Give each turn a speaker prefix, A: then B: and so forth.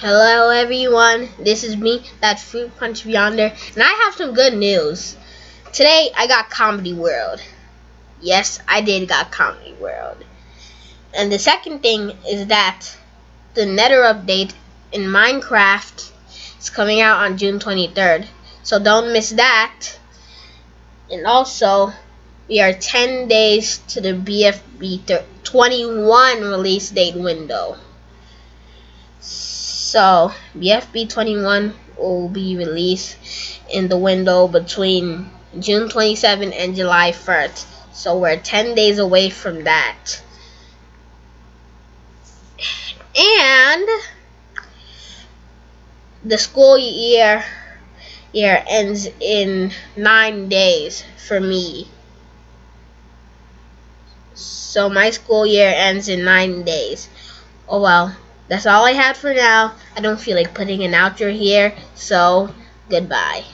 A: Hello everyone, this is me, that Fruit Punch Yonder, and I have some good news. Today I got Comedy World. Yes, I did got Comedy World. And the second thing is that the Nether update in Minecraft is coming out on June 23rd. So don't miss that. And also, we are 10 days to the BFB 21 release date window. So, BFB 21 will be released in the window between June 27 and July 1st. So, we're 10 days away from that. And the school year year ends in 9 days for me. So my school year ends in 9 days. Oh well. That's all I had for now. I don't feel like putting an outro here, so goodbye.